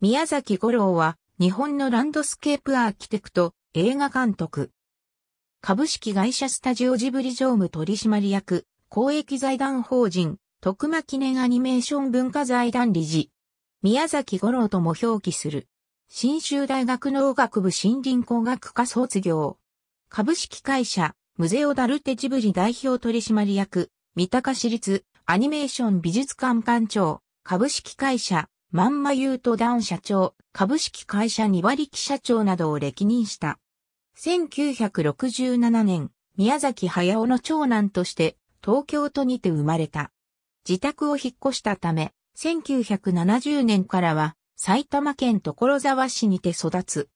宮崎五郎は日本のランドスケープアーキテクト、映画監督。株式会社スタジオジブリ常務取締役、公益財団法人、徳間記念アニメーション文化財団理事。宮崎五郎とも表記する。新州大学農学部森林工学科卒業。株式会社、ムゼオダルテジブリ代表取締役、三鷹市立アニメーション美術館館長、株式会社、マンマユートダウン社長、株式会社2割記社長などを歴任した。1967年、宮崎駿の長男として東京都にて生まれた。自宅を引っ越したため、1970年からは埼玉県所沢市にて育つ。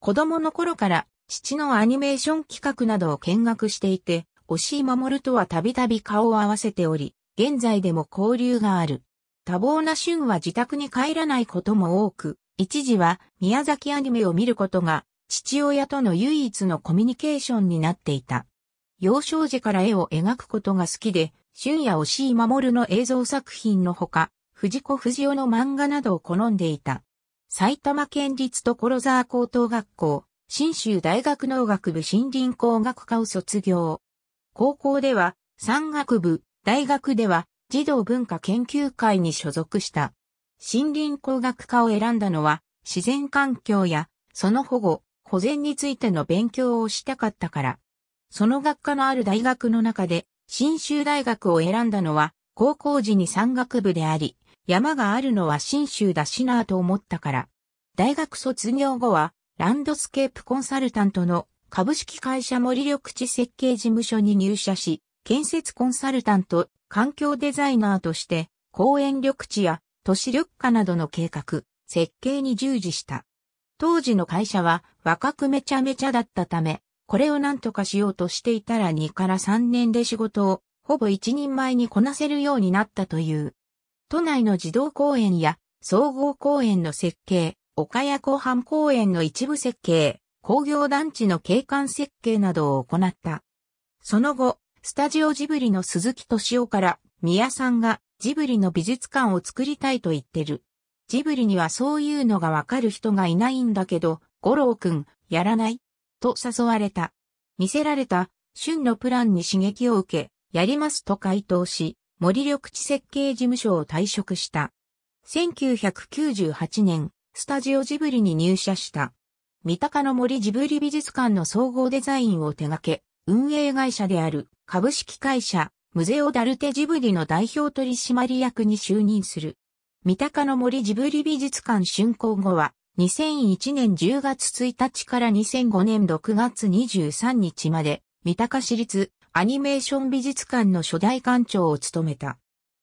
子供の頃から父のアニメーション企画などを見学していて、押井守とはたびたび顔を合わせており、現在でも交流がある。多忙な春は自宅に帰らないことも多く、一時は宮崎アニメを見ることが父親との唯一のコミュニケーションになっていた。幼少時から絵を描くことが好きで、春や押井守の映像作品のほか、藤子不二雄の漫画などを好んでいた。埼玉県立所沢高等学校、新州大学農学部森林工学科を卒業。高校では山学部、大学では児童文化研究会に所属した。森林工学科を選んだのは自然環境やその保護、保全についての勉強をしたかったから。その学科のある大学の中で、新州大学を選んだのは、高校時に山学部であり、山があるのは新州だしなぁと思ったから。大学卒業後は、ランドスケープコンサルタントの株式会社森緑地設計事務所に入社し、建設コンサルタント、環境デザイナーとして、公園緑地や都市緑化などの計画、設計に従事した。当時の会社は若くめちゃめちゃだったため、これを何とかしようとしていたら2から3年で仕事をほぼ一人前にこなせるようになったという。都内の児童公園や総合公園の設計、岡谷湖畔公園の一部設計、工業団地の景観設計などを行った。その後、スタジオジブリの鈴木敏夫から、宮さんがジブリの美術館を作りたいと言ってる。ジブリにはそういうのがわかる人がいないんだけど、五郎くん、やらない？と誘われた。見せられた、春のプランに刺激を受け、やりますと回答し、森緑地設計事務所を退職した。1998年、スタジオジブリに入社した。三鷹の森ジブリ美術館の総合デザインを手掛け、運営会社である株式会社ムゼオダルテジブリの代表取締役に就任する。三鷹の森ジブリ美術館竣工後は、2001年10月1日から2005年6月23日まで、三鷹市立アニメーション美術館の初代館長を務めた。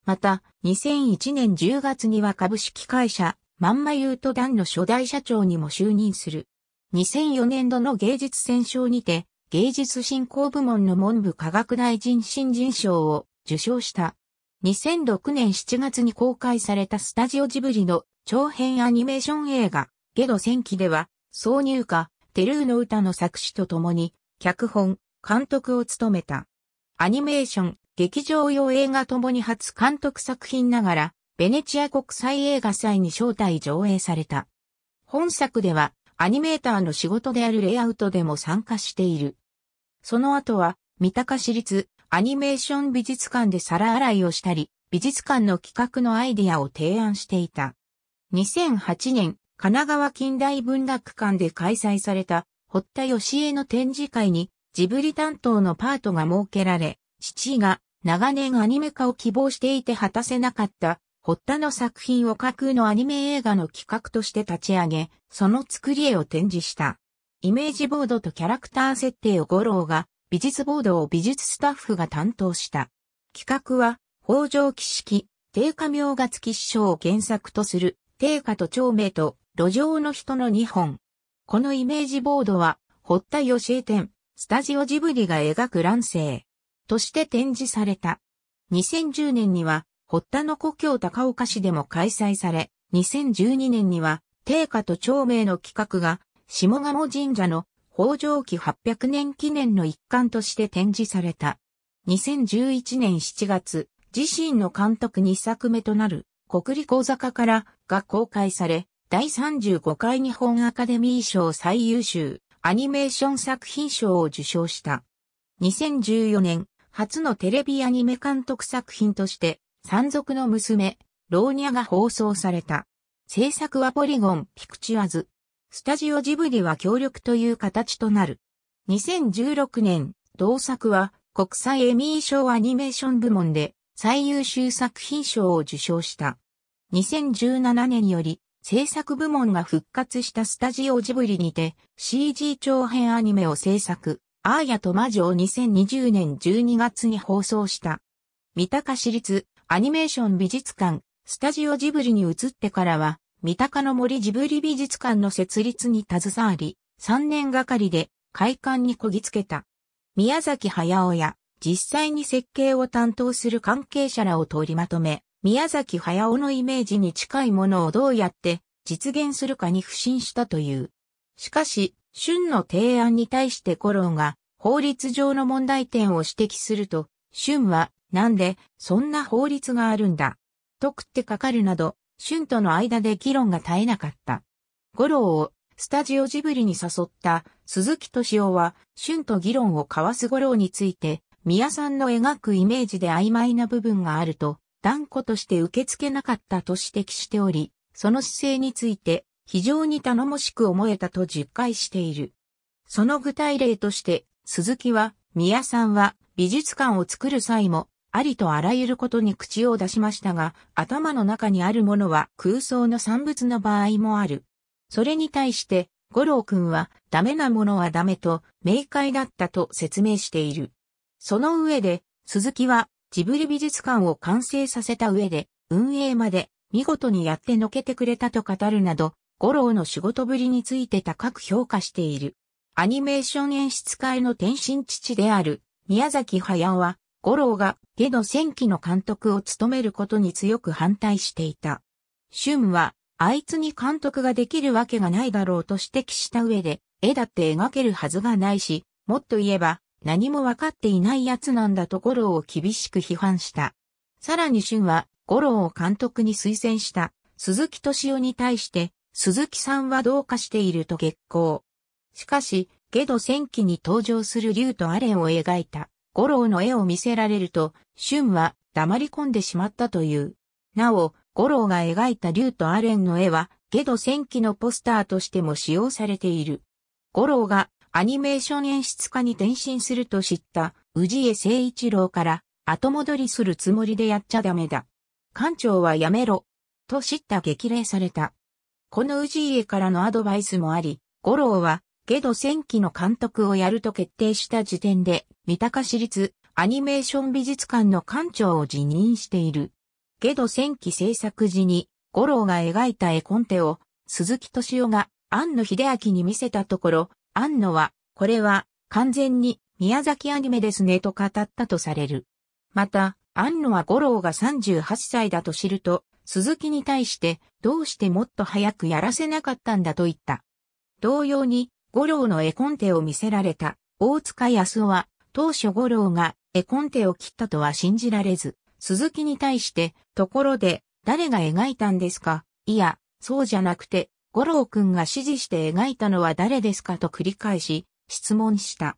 また、2001年10月には株式会社、マンマユート団の初代社長にも就任する。2004年度の芸術選奨にて、芸術振興部門の文部科学大臣新人賞を受賞した。2006年7月に公開されたスタジオジブリの長編アニメーション映画、ゲド戦記では、挿入歌、テルーの歌の作詞とともに、脚本、監督を務めた。アニメーション、劇場用映画ともに初監督作品ながら、ベネチア国際映画祭に招待上映された。本作では、アニメーターの仕事であるレイアウトでも参加している。その後は、三鷹市立アニメーション美術館で皿洗いをしたり、美術館の企画のアイディアを提案していた。2008年、神奈川近代文学館で開催された、堀田義恵の展示会に、ジブリ担当のパートが設けられ、父が長年アニメ化を希望していて果たせなかった堀田の作品を架空のアニメ映画の企画として立ち上げ、その作り絵を展示した。イメージボードとキャラクター設定を五郎が、美術ボードを美術スタッフが担当した。企画は、北条記式、定価名画付き師匠を原作とする、定価と長命と路上の人の2本。このイメージボードは、堀田義恵展、スタジオジブリが描く乱世として展示された。2010年には、堀田の故郷高岡市でも開催され、2012年には、定価と長命の企画が下鴨神社の北条記800年記念の一環として展示された。2011年7月、自身の監督2作目となる国立小坂からが公開され、第35回日本アカデミー賞最優秀アニメーション作品賞を受賞した。2014年、初のテレビアニメ監督作品として、山賊の娘、ローニャが放送された。制作はポリゴン、ピクチュアズ。スタジオジブリは協力という形となる。2016年、同作は国際エミー賞アニメーション部門で最優秀作品賞を受賞した。2017年より制作部門が復活したスタジオジブリにて CG 長編アニメを制作、アーヤと魔女を2020年12月に放送した。三鷹市立アニメーション美術館、スタジオジブリに移ってからは、三鷹の森ジブリ美術館の設立に携わり、3年がかりで開館にこぎつけた。宮崎駿や実際に設計を担当する関係者らを取りまとめ、宮崎駿のイメージに近いものをどうやって実現するかに不信したという。しかし、春の提案に対してコロンが法律上の問題点を指摘すると、春はなんでそんな法律があるんだ。と食ってかかるなど、春との間で議論が絶えなかった。五郎をスタジオジブリに誘った鈴木敏夫は、春と議論を交わす五郎について、宮さんの描くイメージで曖昧な部分があると、断固として受け付けなかったと指摘しており、その姿勢について非常に頼もしく思えたと実感している。その具体例として、鈴木は、宮さんは美術館を作る際も、ありとあらゆることに口を出しましたが、頭の中にあるものは空想の産物の場合もある。それに対して、五郎くんは、ダメなものはダメと、明快だったと説明している。その上で、鈴木は、ジブリ美術館を完成させた上で、運営まで見事にやってのけてくれたと語るなど、五郎の仕事ぶりについて高く評価している。アニメーション演出界の天神父である宮崎駿は、五郎がゲド戦記の監督を務めることに強く反対していた。春は、あいつに監督ができるわけがないだろうと指摘した上で、絵だって描けるはずがないし、もっと言えば、何もわかっていない奴なんだと五郎を厳しく批判した。さらに春は、五郎を監督に推薦した鈴木敏夫に対して、鈴木さんはどうかしていると激高。しかし、ゲド戦記に登場する竜とアレンを描いた五郎の絵を見せられると、春は黙り込んでしまったという。なお、五郎が描いた竜とアレンの絵は、ゲド戦記のポスターとしても使用されている。五郎がアニメーション演出家に転身すると知った氏家誠一郎から後戻りするつもりでやっちゃダメだ。館長はやめろ。と知った激励された。この氏家からのアドバイスもあり、五郎はゲド戦記の監督をやると決定した時点で、三鷹市立アニメーション美術館の館長を辞任している。ゲド戦記制作時に、五郎が描いた絵コンテを、鈴木敏夫が庵野秀明に見せたところ、安野は、これは完全に宮崎アニメですねと語ったとされる。また、安野は五郎が38歳だと知ると、鈴木に対してどうしてもっと早くやらせなかったんだと言った。同様に、五郎の絵コンテを見せられた大塚康夫は、当初五郎が絵コンテを切ったとは信じられず、鈴木に対して、ところで、誰が描いたんですか？いや、そうじゃなくて、五郎くんが指示して描いたのは誰ですか？と繰り返し質問した。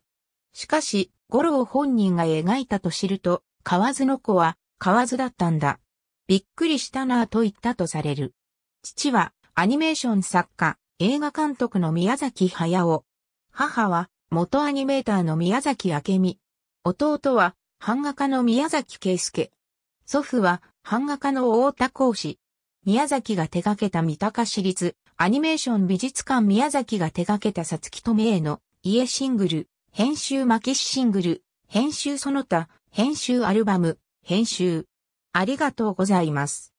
しかし、五郎本人が描いたと知ると、河津の子は河津だったんだ。びっくりしたなぁと言ったとされる。父はアニメーション作家、映画監督の宮崎駿。母は元アニメーターの宮崎明美。弟は版画家の宮崎圭介。祖父は版画家の大田講師。宮崎が手掛けた三鷹市立アニメーション美術館宮崎が手掛けたさつきとめへの家シングル、編集マキシシングル、編集その他、編集アルバム、編集。ありがとうございます。